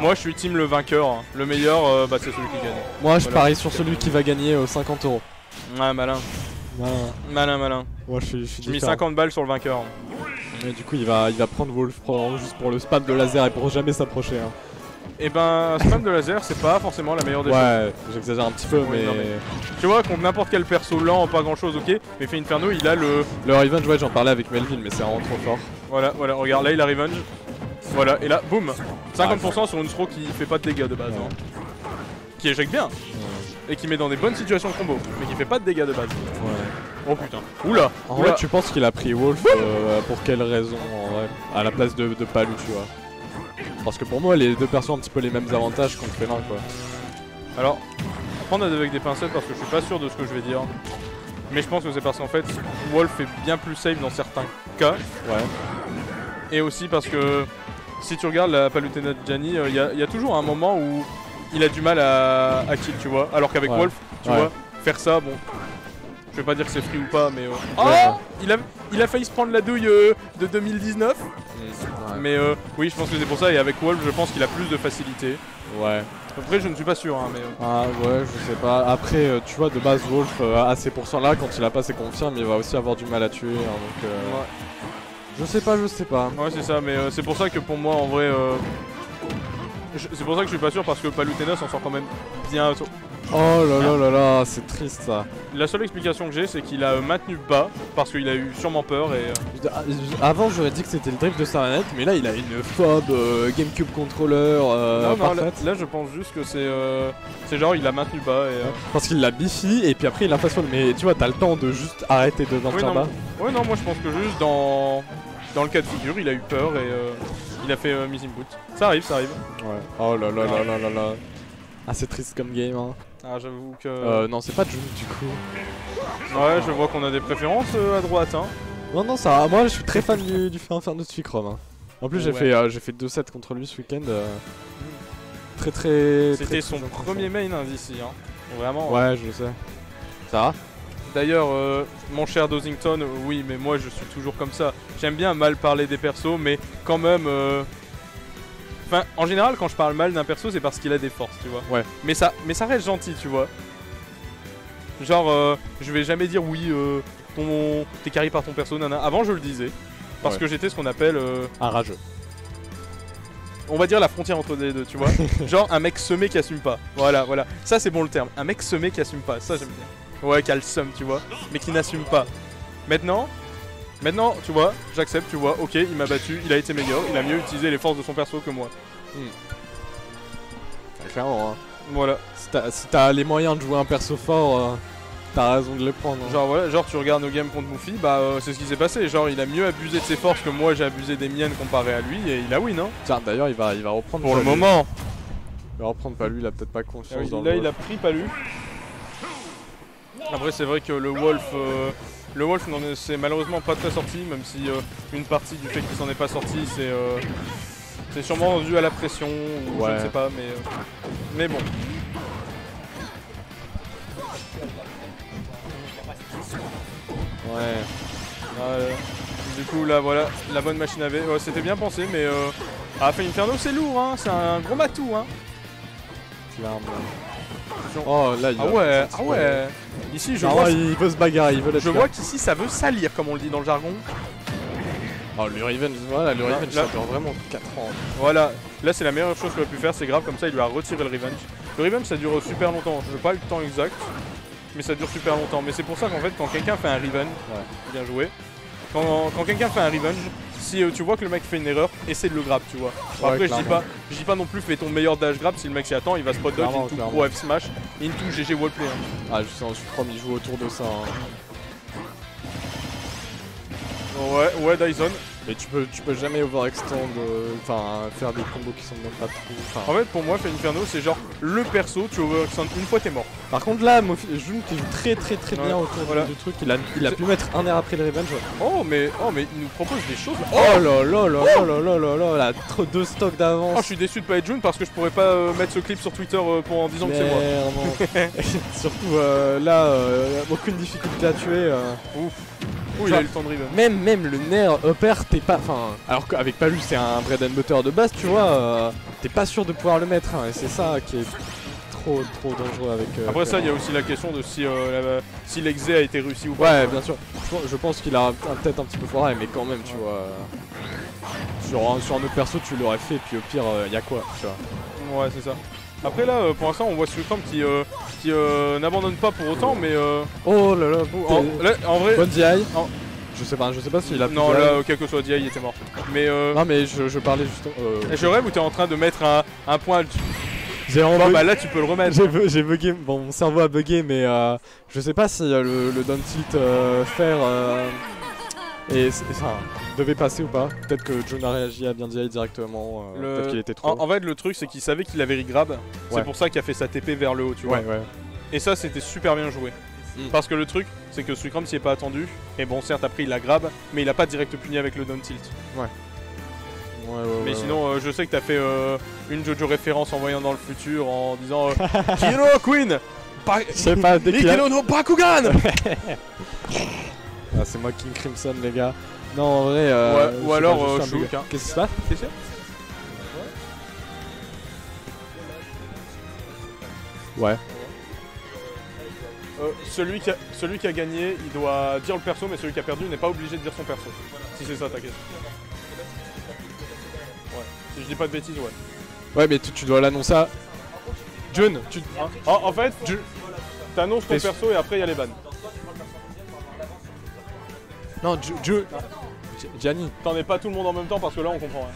Moi je suis team le vainqueur, hein. le meilleur euh, bah, c'est celui qui gagne. Moi je Voilà. parie sur celui qui va gagner euh, 50 euros. Ouais malin, malin malin. Moi je suis, je suis J'ai mis différent. 50 balles sur le vainqueur. Mais du coup il va, il va prendre Wolf probablement juste pour le spam de laser et pour jamais s'approcher. hein. Et ben spam de laser c'est pas forcément la meilleure des choses. Ouais, j'exagère un petit peu mais... non, Tu vois contre n'importe quel perso lent, pas grand chose ok, mais fait Inferno il a le... Le Revenge, ouais j'en parlais avec Melvin mais c'est vraiment trop fort. Voilà, voilà, regarde là il a Revenge. Voilà, et là boum 50% sur une throw qui fait pas de dégâts de base. Hein. Qui éjecte bien. Et qui met dans des bonnes situations de combo, mais qui fait pas de dégâts de base. Ouais. Oh putain. Oula En Oula. vrai tu penses qu'il a pris Wolf euh, pour quelle raison en vrai À la place de, de Palu tu vois? Parce que pour moi les deux persos ont un petit peu les mêmes avantages contre quoi. Alors, prendre avec des pincettes parce que je suis pas sûr de ce que je vais dire. Mais je pense que c'est parce qu'en fait, Wolf est bien plus safe dans certains cas. Ouais. Et aussi parce que si tu regardes la Palutena de Gianni, il y, a- y a toujours un moment où il a du mal à, à kill, tu vois. Alors qu'avec Ouais. Wolf, tu Ouais. vois, faire ça, bon. Je vais pas dire que c'est free ou pas, mais. euh, Oh il, a, il a failli se prendre la douille euh, de 2019. Ouais. Mais euh, oui, je pense que c'est pour ça. Et avec Wolf, je pense qu'il a plus de facilité. Ouais. Après, je ne suis pas sûr, hein, mais. euh, Ah ouais, je sais pas. Après, euh, tu vois, de base, Wolf euh, a ces pourcents-là, quand il a pas ses confirmes, il va aussi avoir du mal à tuer. hein, donc, euh, ouais. Je sais pas, je sais pas. Ouais, c'est ça, mais euh, c'est pour ça que pour moi, en vrai, euh, c'est pour ça que je suis pas sûr parce que Palutena s'en sort quand même bien. Oh là là là là, c'est triste ça. La seule explication que j'ai, c'est qu'il a maintenu bas parce qu'il a eu sûrement peur et. euh, Ah, je- Avant, j'aurais dit que c'était le drift de Saranette, mais là, il a une fob euh, GameCube controller euh, non, non, là, je pense juste que c'est, euh, c'est genre il a maintenu bas et. euh, Parce qu'il l'a biffy et puis après il a façon mais tu vois t'as le temps de juste arrêter de dans Oui, non, bas. Ouais, non, moi je pense que juste dans dans le cas de figure, il a eu peur et euh, il a fait missing boot. Ça arrive, ça arrive. Ouais. Oh là là là là là là. Ah c'est triste comme game hein. Ah, j'avoue que. Euh, non c'est pas June du coup. Ouais, je vois qu'on a des préférences euh, à droite, hein. Non non ça moi je suis très fan du, du Inferno de. Hein. En plus j'ai Ouais. fait euh, j'ai fait 2 sets contre lui ce week-end. euh, Très très. C'était son premier main hein, d'ici, hein. Vraiment. Ouais je sais. Ça va? D'ailleurs, euh, mon cher Dosington, oui, mais moi je suis toujours comme ça. J'aime bien mal parler des persos, mais quand même. euh, Enfin, en général, quand je parle mal d'un perso, c'est parce qu'il a des forces, tu vois. Ouais. Mais ça, mais ça reste gentil, tu vois. Genre, euh, je vais jamais dire oui, euh, ton, t'es carré par ton perso, nana. Avant, je le disais. Parce Ouais. que j'étais ce qu'on appelle, euh, Un rageux. on va dire la frontière entre les deux, tu vois. Genre un mec semé qui assume pas. Voilà, voilà. Ça, c'est bon le terme. Un mec semé qui assume pas. Ça, j'aime bien. Ouais, qui a le seum, tu vois. Mais qui n'assume pas. Maintenant, maintenant, tu vois, j'accepte, tu vois. Ok, il m'a battu, il a été meilleur, il a mieux utilisé les forces de son perso que moi. Clairement hein. Voilà. Si t'as si les moyens de jouer un perso fort, euh, t'as raison de les prendre. hein. Genre, voilà, genre, tu regardes nos games contre Moufy, bah, euh, c'est ce qui s'est passé. Genre, il a mieux abusé de ses forces que moi, j'ai abusé des miennes comparé à lui, et il a win, hein. Tiens d'ailleurs il va, il va reprendre Pour le moment. Il va reprendre pas lui, il a peut-être pas confiance Ah oui, dans là, le il a pris Palu. Après, c'est vrai que le Wolf, euh, le Wolf n'en est- malheureusement pas très sorti, même si euh, une partie du fait qu'il s'en est pas sorti, c'est euh, c'est sûrement dû à la pression ou je ne sais pas, mais euh, mais bon. Ouais. Euh, du coup, là, voilà, la bonne machine à V. Ouais, C'était bien pensé, mais euh, ah, fait Inferno, c'est lourd, hein. C'est un gros matou, hein. Clairement. Oh là il Ah ouais, ah ouais. Ici, je Ah vois, ouais, il veut se bagarrer, il veut je vois qu'ici, ça veut salir, comme on le dit dans le jargon. Oh le Revenge, voilà, le Revenge ça dure vraiment 4 ans. Voilà, là c'est la meilleure chose qu'il a pu faire, c'est grave, comme ça il lui a retiré le revenge. Le revenge ça dure super longtemps, je n'ai pas eu le temps exact, mais ça dure super longtemps. Mais c'est pour ça qu'en fait quand quelqu'un fait un revenge, bien joué, quand, quand quelqu'un fait un revenge, si euh, tu vois que le mec fait une erreur, essaie de le grab, tu vois. Ouais, Après je dis pas, je dis pas non plus fais ton meilleur dash grab, si le mec s'y attend, il va spot dodge, into pro F smash, into GG wallplay. hein. Ah je sais, je crois il joue autour de ça. hein. Ouais, ouais Dyson. Et tu peux, tu peux jamais overextend, euh, enfin faire des combos qui sont même pas trop. En fait, pour moi, Fade Inferno, c'est genre le perso, tu overextend une fois, t'es mort. Par contre, là, Mofi Jun qui joue très très très bien autour du truc, il a, il a pu mettre un air après le revenge. Oh, mais, oh, mais il nous propose des choses. Oh, là là là oh là là là là là, trop deux stocks d'avance. Oh, je suis déçu de pas être Jun parce que je pourrais pas euh, mettre ce clip sur Twitter euh, pour en disant que c'est moi. Surtout euh, là, aucune difficulté à tuer. Ouf. Oh, il a eu le temps de même, même le nerf upper, t'es pas. Enfin, alors qu'avec Palu, c'est un bread and butter de base, tu vois, euh, t'es pas sûr de pouvoir le mettre. hein, et c'est ça qui est trop, trop dangereux avec. euh, Après ça, il y a aussi la question de si, euh, la- si l'exé a été réussi ou pas. Ouais, bien sûr. Je pense- Je pense qu'il a peut-être un petit peu foiré, mais quand même, tu vois. euh, Sur un, sur un autre perso, tu l'aurais fait, puis au pire, il y a quoi, tu vois. Ouais, c'est ça. Après là, euh, pour l'instant, on voit Sucrum qui, euh, qui euh, n'abandonne pas pour autant, mais euh, Oh là là, en, là, en vrai, bonne DI. en- Je sais pas, je sais pas s'il a. non là, euh, quel que soit DI, il était mort. Mais euh, Non, mais je, je parlais justement. Euh, et je rêve où t'es en train de mettre un, un point. J'ai Bon, vraiment bah là, tu peux le remettre. J'ai bu- j'ai bugué, bon mon cerveau a bugué mais euh, je sais pas si euh, le, le down tilt euh, faire euh, et c'est- enfin, devait passer ou pas. Peut-être que John a réagi à bien dire directement, euh, Le- peut-être qu'il était trop. En, en fait, le truc, c'est qu'il savait qu'il avait regrab. C'est Ouais. pour ça qu'il a fait sa TP vers le haut, tu vois. ouais, ouais. Et ça, c'était super bien joué. Mm. Parce que le truc, c'est que Sucrum s'y est pas attendu. Et bon, certes, après, il la grab, mais il a pas direct puni avec le down tilt. Ouais, ouais, Mais ouais, sinon, euh, je sais que t'as fait euh, une JoJo référence en voyant dans le futur en disant euh, Kiro Queen Ba- Je sais pas, dès qu'il a- no Bakugan Ah, c'est moi King Crimson les gars. Non en vrai. euh, Ouais, ou alors, euh, hein. Qu'est-ce qui se passe? C'est sûr Ouais. Euh, celui, qui a, celui qui a gagné, il doit dire le perso, mais celui qui a perdu n'est pas obligé de dire son perso. Si c'est ça ta question. Ouais. Si je dis pas de bêtises, ouais. Ouais mais tu, tu dois l'annoncer à... John, tu... Hein en, fait, tu t'annonces ton perso et après il y a les bannes. Non, Gi- Gianni. T'en es pas tout le monde en même temps parce que là on comprend rien.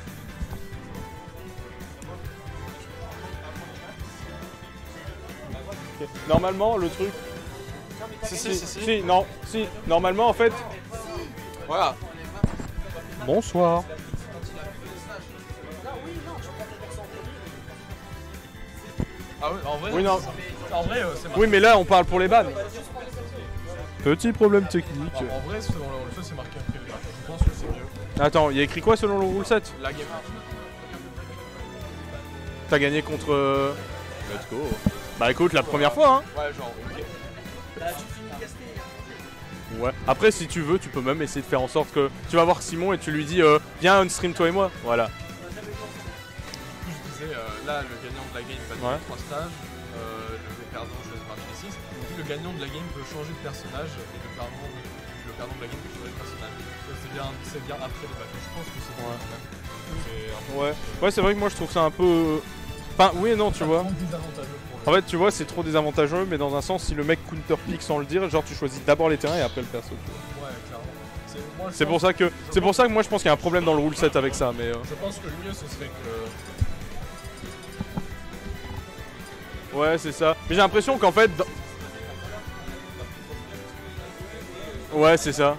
Ok. Normalement, le truc. Si, si, si, si. non, si. Normalement, en fait. Voilà. Bonsoir. Ah oui, en vrai, Oui, non. c'est- en vrai, euh. Oui, mais là, on parle pour les bannes. Petit problème technique. En, en vrai, selon le, le fait, c'est marqué après. là. Je pense que c'est mieux. Attends, il y a écrit quoi selon le rule set La game. T'as gagné contre. euh, Let's go. Bah écoute, la première fois, hein. Ouais, genre, ok. Ouais. Après, si tu veux, tu peux même essayer de faire en sorte que tu vas voir Simon et tu lui dis euh, Viens on stream toi et moi. Voilà. Euh, là, le gagnant de la game va gagner 3 stages. Euh, le perdant, vais parmi les 6. Le gagnant de la game peut changer de personnage et le perdant, le perdant de la game peut changer de personnage. Ça, C'est bien, c'est bien après le bac. Je pense que c'est bon Ouais. peu. Ouais. Ouais, c'est vrai que moi je trouve ça un peu. Enfin, oui et non, tu vois. En fait, tu vois, c'est trop désavantageux, mais dans un sens, si le mec counterpick sans le dire, genre tu choisis d'abord les terrains et après le perso. tu vois. Ouais, clairement. C'est pour ça que c'est pour ça que moi je pense qu'il y a un problème dans le rule set avec ça, mais. euh, Je pense que le mieux ce serait que. Ouais, c'est ça. Mais j'ai l'impression qu'en fait. dans- Ouais, c'est ça.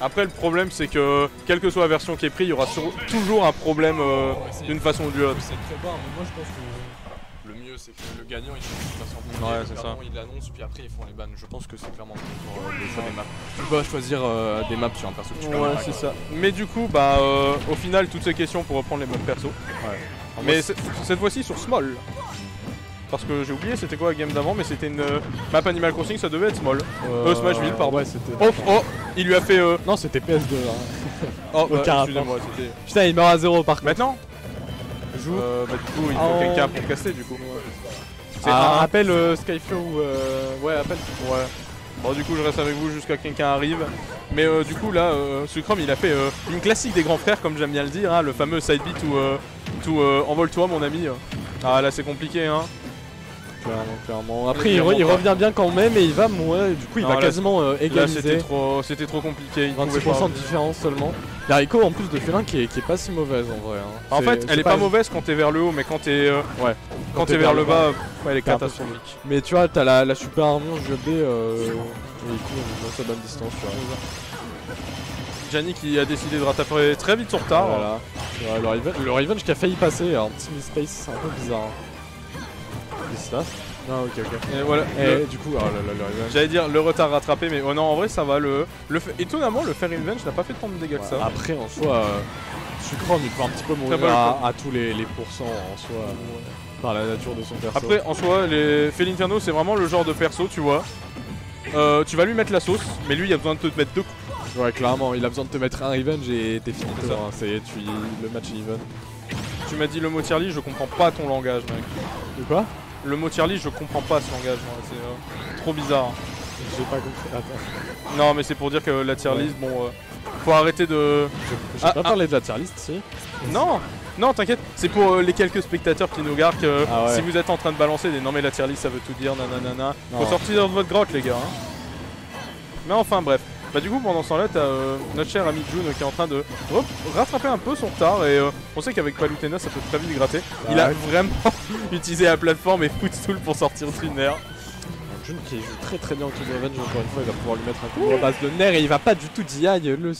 Après, le problème, c'est que, quelle que soit la version qui est prise, il y aura sur- toujours un problème euh, Ouais, d'une façon ou d'une autre. C'est très bas, mais moi je pense que le mieux c'est que le gagnant il choisit Ouais, c'est ça. il l'annonce puis après ils font les bannes. Je pense que c'est clairement pour euh, le choix des maps. Tu dois choisir euh, des maps sur un perso que tu Ouais, c'est ça. Mais du coup, bah, euh, au final, toutes ces questions pour reprendre les modes perso. En Mais cette fois-ci sur Small. Parce que j'ai oublié, c'était quoi la game d'avant, mais c'était une euh, map Animal Crossing, ça devait être Small. euh, euh, Smashville, pardon. Ouais, c'était. Oh, oh, il lui a fait. Euh... Non, c'était PS2. hein. Oh, bah, excusez-moi, c'était. Putain, il meurt à zéro par contre. Maintenant Joue. euh, Bah, du coup, il faut Oh. quelqu'un pour caster, du coup. C'est Ah, un- appelle euh, Skyflow ou. euh, Ouais, appelle. Ouais. Bon, du coup, je reste avec vous jusqu'à que quelqu'un arrive. Mais euh, du coup, là, Sucrum, il a fait une classique des grands frères, comme j'aime bien le dire, hein, le fameux side beat où, euh, tout, euh, envole-toi, mon ami. Ah, là, c'est compliqué, hein. Clairement, clairement. Après, il, re- il revient bien quand même et il va mourir. Du coup, il Non, va là, quasiment euh, Là, c'était égaliser. trop, c'était trop compliqué. il pouvait 26% pas. de différence seulement. La Rico en plus de félin qui est, qui est pas si mauvaise en vrai. hein. En fait, elle est pas, mauvaise quand t'es vers le haut, mais quand t'es euh, Ouais. quand t'es vers le bas, ouais, elle est un catastrophique. Mais tu vois, t'as la, la super armure JB euh, et du coup, on est dans sa bonne distance. Tu vois. Gianni qui a décidé de rattraper très vite son retard. Voilà. Ouais, le, revenge, le revenge qui a failli passer, alors petit space, c'est un peu bizarre. Qu'est-ce qui se passe Non, ok, ok. Et voilà. Et le- du coup, oh là là, le revenge. J'allais dire le retard rattrapé, mais oh non, en vrai, ça va. Le, étonnamment, le Fair Revenge n'a pas fait tant de dégâts que ça. Après, en soi, euh, il peut un petit peu mourir à, à tous les, les pourcents en soi, par la nature de son perso. Après, en soi, les Fel Inferno, c'est vraiment le genre de perso, tu vois. euh, tu vas lui mettre la sauce, mais lui il a besoin de te mettre deux coups. Ouais, clairement, il a besoin de te mettre un revenge et t'es fini. C'est ça. hein, tu le match est even. Tu m'as dit le mot tier je comprends pas ton langage, mec. De quoi? Le mot tier list, je comprends pas ce langage. C'est euh, trop bizarre. J'ai pas compris. Attends. Non, mais c'est pour dire que la tier Ouais. list, bon, euh, faut arrêter de. J'ai Ah, pas ah. parlé de la tier list, si. Non, non, t'inquiète. C'est pour euh, les quelques spectateurs qui nous regardent que Ah ouais. si vous êtes en train de balancer des non mais la tier list, ça veut tout dire, nanana. Faut sortir de votre grotte, les gars. hein. Mais enfin, bref. Bah du coup pendant ce temps-là t'as euh, notre cher ami June qui est en train de rattraper un peu son retard et euh, on sait qu'avec Palutena ça peut très vite gratter. Il a Ouais. vraiment utilisé la plateforme et Footstool pour sortir Trinair. June qui joue très très bien au King Revenge, encore une fois, il va pouvoir lui mettre un coup de base de nerf et il va pas du tout DI le, le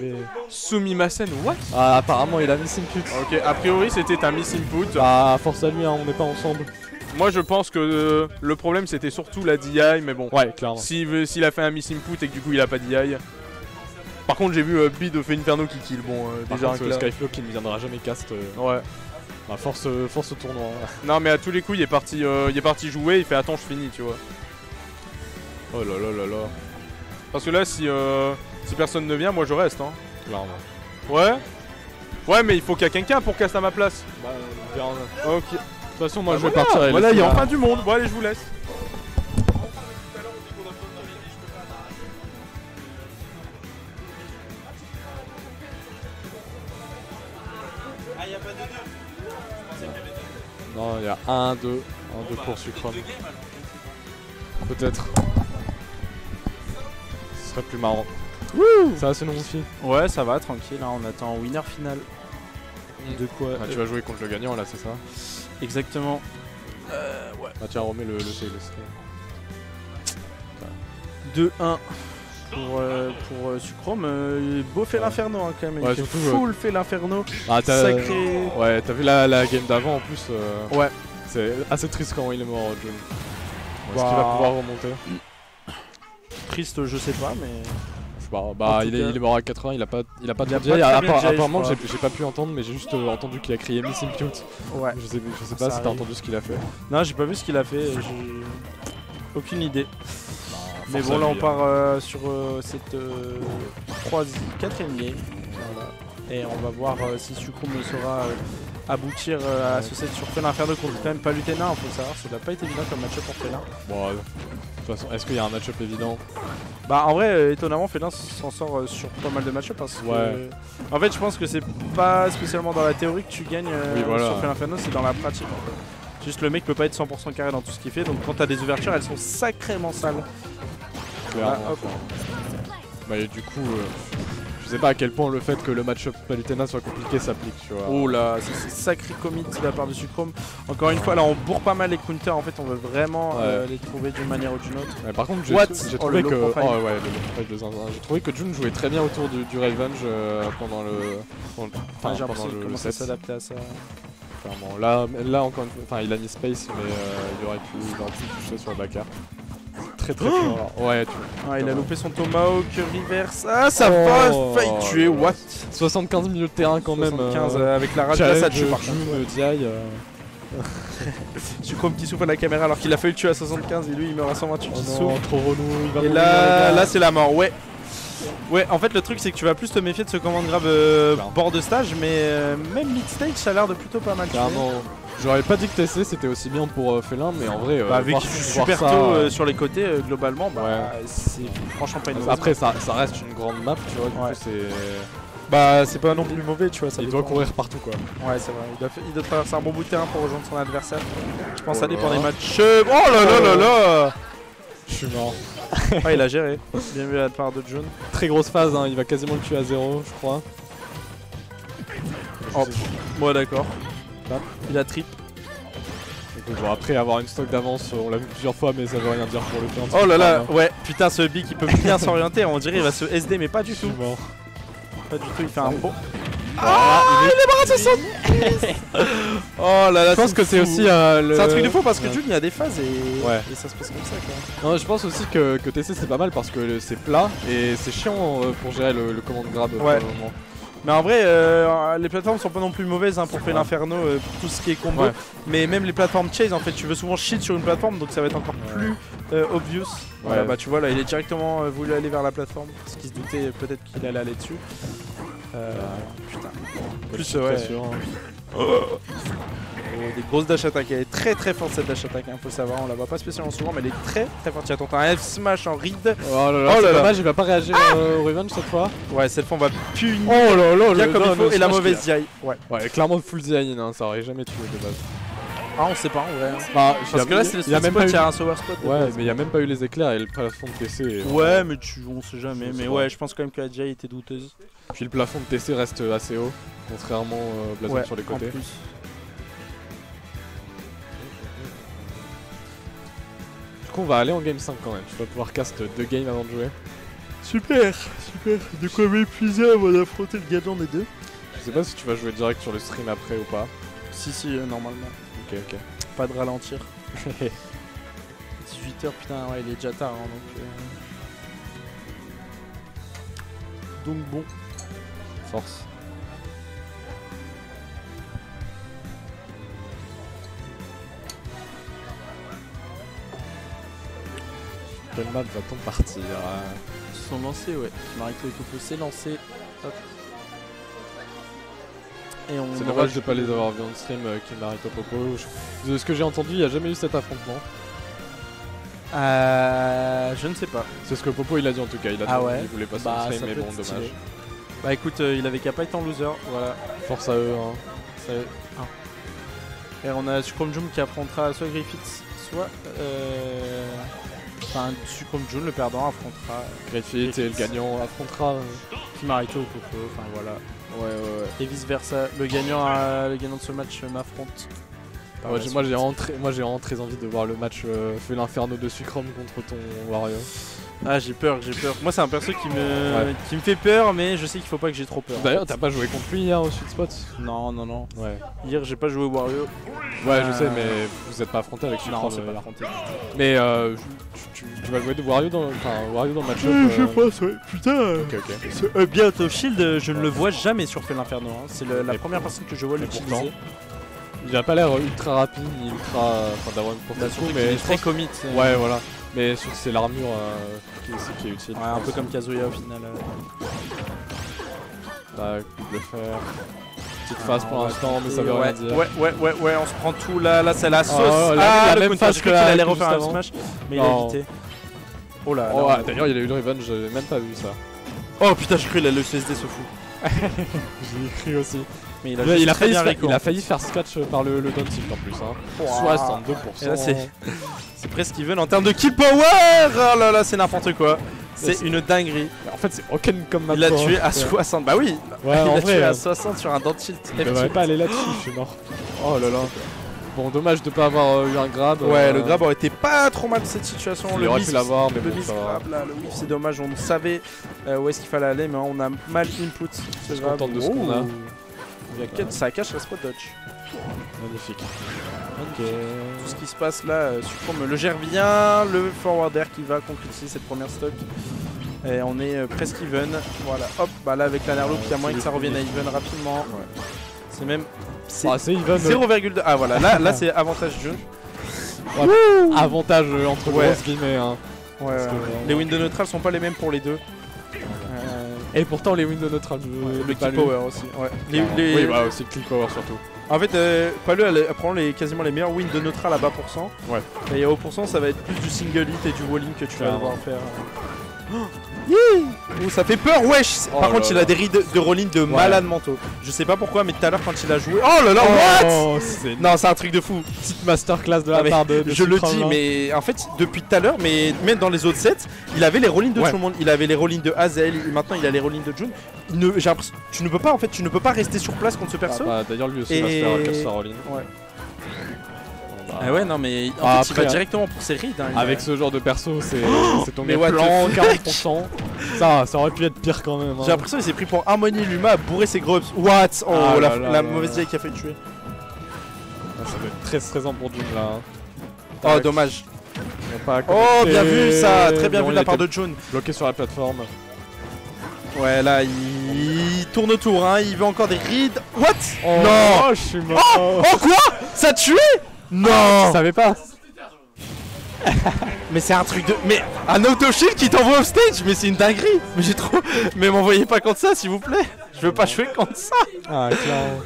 mais... Sumimasen, what? Ah, apparemment il a mis une pute. Ok, a priori c'était un miss input. Ah, force à lui, hein, on n'est pas ensemble. Moi je pense que euh, le problème c'était surtout la DI, mais bon. Ouais, clairement. S'il veut- s'il a fait un miss input et que du coup il a pas DI. Par contre j'ai vu euh, Bid of Inferno qui kill, bon euh, Par déjà contre, un euh. Skyflow qui ne viendra jamais cast. euh, Ouais. bah, force, euh, force au tournoi. hein. Non mais à tous les coups il est parti, euh, il est parti jouer, il fait attends je finis tu vois. Oh là là là là. Parce que là si, euh, si personne ne vient moi je reste hein. Clairement. Ouais? Ouais mais il faut qu'il y ait quelqu'un pour casser à ma place. Bah. De Ok. Toute façon, moi Bah je vais voilà, partir. Voilà il y a enfin du monde. Bon allez je vous laisse. Non, il y a 1, 2, 1, 2 pour Sucron. Peut-être. Ce serait plus marrant. Ça va, c'est non, fille Ouais, ça va, tranquille. hein, on attend winner final. De quoi Ah, Tu vas jouer contre le gagnant là, c'est ça Exactement. Ah, tiens, remets le, le save, le save. 2-1 pour, euh, pour euh, Sucrome. Euh, beau fait l'inferno hein, quand même. Ouais, surtout, full fait l'inferno. Ah, t'as. Sacré. Ouais, t'as vu la, la game d'avant en plus euh, Ouais. C'est assez triste quand il est mort, John. Est-ce qu'il va pouvoir remonter? Triste, je sais pas, mais. Bah, tout il est, il est mort à 80, il a pas, il a pas Il a de DI, Apparemment, je j'ai pas pu entendre, mais j'ai juste euh, entendu qu'il a crié Miss Impute. Ouais. Je sais, je sais Ça pas si t'as entendu ce qu'il a fait. Non, j'ai pas vu ce qu'il a fait. J'ai aucune idée. Mais force bon, là, on part euh, sur euh, cette euh, troisi- quatrième game. Voilà. Et on va voir euh, si Sucrome saura euh, aboutir euh, à ce set sur Félin Inferno contre quand même Palutena. Il faut savoir, ça doit pas être évident comme match-up pour Félin. Bon, euh, de toute façon, est-ce qu'il y a un match-up évident? Bah, en vrai, euh, étonnamment, Félin s'en sort sur pas mal de match-up parce que. Ouais. En fait, je pense que c'est pas spécialement dans la théorie que tu gagnes Oui, voilà. sur Félin Inferno, c'est dans la pratique en fait. Juste le mec peut pas être 100% carré dans tout ce qu'il fait, donc quand t'as des ouvertures, elles sont sacrément sales. Clairement. Ah, hop. Bah, et du coup, euh, sais pas à quel point le fait que le match-up Palutena soit compliqué s'applique, tu vois. Oh là, c'est sacré commit de la part de Sucrome. Encore une fois, là on bourre pas mal les counters, en fait on veut vraiment euh, les trouver d'une manière ou d'une autre. Par contre, j'ai Oh, trouvé que. Oh, ouais. J'ai trouvé que June jouait très bien autour du, du Revenge euh, pendant le. Enfin, J'ai l'impression qu'il commence à s'adapter à ça. Clairement. Là, là encore une fois, enfin, il a mis space, mais euh, il aurait pu, il aurait pu toucher sur le backer. Très très fort. Ouais, tu Ah, il a loupé son tomahawk reverse. Ah, ça Oh. va, failli tuer, what? 75 milieux de terrain quand même. 75 euh, euh, avec la rage, là, ça tue par Sucrome qui souffle à la caméra alors qu'il a failli le tuer à 75 et lui il meurt à 128 Oh non, trop relou. Il va Et là, là c'est la mort, ouais. Ouais, en fait le truc c'est que tu vas plus te méfier de ce commande grave euh, Clairement. bord de stage, mais euh, même mid stage ça a l'air de plutôt pas mal. Clairement. J'aurais pas dit que TC c'était aussi bien pour euh, Félin, mais en vrai. euh, Bah, vu voir- qu'il joue voir super ça, tôt sur les côtés, euh, globalement, bah, Ouais. c'est franchement pas une Après, ça, ça reste une grande map, tu vois. Du Ouais. coup, c'est. Bah, c'est pas non plus mauvais, tu vois. Ça Il dépend. doit courir partout, quoi. Ouais, c'est vrai. Il doit, fa- il doit traverser un bon bout de terrain pour rejoindre son adversaire. Je pense que ça Oh dépend là. des matchs. Oh là là là là Je suis mort. Ah, il a géré. Bien vu de la part de June. Très grosse phase, hein. il va quasiment le tuer à zéro, je crois. Oh. Bon, d'accord. Il a trip. Donc, bon, après avoir une stock d'avance, on l'a vu plusieurs fois, mais ça veut rien dire pour le temps. Oh là là, ouais. Putain, ce big il peut bien s'orienter. On dirait il va se SD, mais pas du Je suis tout. mort. Pas du tout. Il fait un beau. Ah, il est... Oh là là, Je pense que c'est aussi euh, le. C'est un truc de fou parce que Ouais. June il y a des phases et, Ouais. et ça se passe comme ça quoi. Non, je pense aussi que, que TC c'est pas mal parce que c'est plat et c'est chiant euh, pour gérer le, le command grab pour Ouais. le moment. Mais en vrai, euh, les plateformes sont pas non plus mauvaises hein, pour faire l'inferno, euh, pour tout ce qui est combo. Ouais. Mais même les plateformes chase, en fait, tu veux souvent shield sur une plateforme, donc ça va être encore plus euh, obvious. Voilà, Ouais. bah tu vois là, il est directement euh, voulu aller vers la plateforme parce qu'il se doutait euh, peut-être qu'il allait aller dessus. Euh, putain. Plus, ouais. Oh, des grosses dash attack. Elle est très très forte cette dash attack, hein, faut savoir. On la voit pas spécialement souvent, mais elle est très très forte. Tiens, tente un F smash en read. Oh là là, Oh là là. dommage, il va pas réagir euh, au revenge cette fois. Ouais, cette fois on va punir Oh là là, bien comme il faut et la mauvaise DI. Ouais. Ouais, clairement full Zion, hein, ça aurait jamais tué de base. Ah, on sait pas en vrai. hein. Bah, Parce que là, c'est le il y a sweet même spot, pas il y a eu. un sour spot. Ouais, mais il y a même pas eu les éclairs et le plafond de TC. est- Ouais, mais tu, on sait jamais. Mais ouais, je pense quand même que la DI était douteuse. Puis le plafond de TC reste assez haut, contrairement euh, Blazen Ouais, sur les en côtés. plus. Du coup, on va aller en game 5 quand même. Tu vas pouvoir cast deux games avant de jouer. Super, super. De quoi m'épuiser avant d'affronter le gagnant des deux Je sais pas si tu vas jouer direct sur le stream après ou pas. Si, si, euh, normalement. Ok, ok. Pas de ralentir. 18h, putain, ouais, il est déjà tard. hein, donc, euh. donc bon. Force. Quelle map va-t-on partir euh Ils se sont lancés, ouais. Marito et Topo s'est lancé. Hop. Et on C'est dommage de pas les avoir vus en stream, euh, Kimari Topopo. Je- De ce que j'ai entendu, il n'y a jamais eu cet affrontement. Euh, je ne sais pas. C'est ce que Popo il a dit en tout cas. Il a Ah dit ouais qu'il voulait passer Bah, en stream, ça mais bon, dommage. stylé. Bah écoute, euh, il avait qu'à pas être en loser, voilà. Force à eux. Hein. Et on a Sucrom Jun qui affrontera soit Griffiths, soit. Euh... Enfin, Sucrom Jun, le perdant, affrontera Griffith et le gagnant affrontera. euh. Kimarito ou Popo, enfin voilà. Ouais, ouais, ouais. Et vice versa, le gagnant, a- le gagnant de ce match euh, m'affronte. par moi j'ai vraiment, très- moi, j'ai envie de voir le match euh, l'Inferno de Sucrom contre ton Wario. Ah, j'ai peur, j'ai peur. Moi, c'est un perso qui me, Ouais. qui me fait peur, mais je sais qu'il faut pas que j'ai trop peur. D'ailleurs, t'as pas joué contre lui hier au Sweet Spot Non, non, non. Ouais. Hier, j'ai pas joué Wario. Ouais, je Euh, sais, mais vous êtes pas affronté avec Sucrom. Non, c'est euh, pas affronté. Mais euh, tu, tu- tu vas jouer de Wario dans, enfin, Wario dans le match-up. euh, pense, ouais. Putain. Ok, ok. Ce euh, Beat of Shield, euh, je ne le vois jamais sur Fell Inferno. hein. C'est la Mais- première personne que je vois l'utiliser. Il a pas l'air ultra rapide ni ultra. Enfin, d'avoir une Bah, protection, surtout mais qu'il est je très pense- commit. euh, Ouais, voilà. Mais sur- c'est l'armure euh, qui, c'est qui est utile. Ouais, un peu comme Kazuya au final. euh. Bah, double fer. Petite phase pour Ah, l'instant, mais ça veut ouais, rien dire. Ouais, ouais, ouais, ouais, on se prend tout là, là c'est la sauce. Oh, la- ah, la le même phase que cru la- qu'il allait refaire un smash, mais il a évité. Oh là, là, Oh, on ah, a- D'ailleurs, il a eu le revenge, j'avais même pas vu ça. oh putain, j'ai cru allait le CSD ce fou. J'ai écrit aussi. Mais il a, il failli, il a failli faire scratch par le, le down tilt en plus. Hein. Ouah. 62%. Et là, c'est- presque even en termes de kill power. Oh là là, c'est n'importe quoi. C'est une dinguerie. En fait, c'est broken comme Il l'a maintenant, tué à 60. Bah oui, Ouais, il l'a tué euh, à 60 sur un dent tilt. il devrait pas aller là-dessus, je suis mort. Oh là là. Bon, dommage de pas avoir euh, eu un grab. Ouais, euh, le grab aurait été pas trop mal cette situation. Il le aurait miss, pu l'avoir, mais le bon, miss ça va. grab là, le whiff, c'est dommage. On savait euh, où est-ce qu'il fallait aller, mais on a mal input. ce grab. contente de ce qu'on a. Oh. Il y a quatre- ça cache la spot dodge. Magnifique. Ok. Tout ce qui se passe là, euh, le gère bien. Le forward air qui va concrétiser cette première stock. Et on est euh, presque even. Voilà, hop, bah là avec la Nerloop, il y a moyen que ça revienne à even rapidement. C'est même. C'est Ah, c'est even. 0,2. Ah voilà, là, là c'est avantage jeu. Avantage euh, entre Ouais. grosses guillemets. Hein. Ouais, Parce ouais. que- Les windows neutrales sont pas les mêmes pour les deux. Et pourtant, les windows neutrales. je- le kill power aussi. Ouais. Les- Ah, les- Oui, bah aussi le click power surtout. En fait, euh, Paleux elle, elle prend les, quasiment les meilleurs wins de neutral à bas pourcent. Ouais. Et à haut pourcent, ça va être plus du single hit et du walling que tu vas devoir faire. Oh, ça fait peur, wesh Oh Par là contre, il là. a des rides de rolling de malade mentaux. Je sais pas pourquoi, mais tout à l'heure, quand il a joué. Oh là là, what? Oh, une Non, c'est un truc de fou. petite masterclass de la Ah, part de, de Je le dis, hein. mais en fait, depuis tout à l'heure, mais même dans les autres sets, il avait les rollings de Ouais. tout le monde. Il avait les rollings de Hazel, et maintenant il a les rollings de June. Ne, tu ne peux pas, en fait, tu ne peux pas rester sur place contre ce Ah, perso. bah, D'ailleurs, lui aussi Et- sa rolling. Ouais. Ah ouais, non, mais en Ah, fait, il va directement pour ses rides. hein, Avec ce genre de perso, c'est what the plan, fuck 40%. Ça, ça aurait pu être pire quand même. hein. J'ai l'impression qu'il s'est pris pour Harmony Luma à bourrer ses gros ups. What? Oh, Ah la, là là la là mauvaise idée qui a fait tuer. Ah, Ça doit être très stressant pour June là. hein. Oh, dommage. Pas Oh, bien vu ça. Très bien Non, vu de la part de June. Bloqué sur la plateforme. Ouais, là, il, il tourne autour, hein. Il veut encore des rides. What? Oh, Non je suis mort. Oh quoi? Ça a tué? Je Non savais pas. Mais c'est un truc de... Mais un auto-shield qui t'envoie off stage Mais c'est une dinguerie Mais j'ai trop... Mais m'envoyez pas contre ça, s'il vous plaît Je veux pas jouer contre ça Ah, clairement.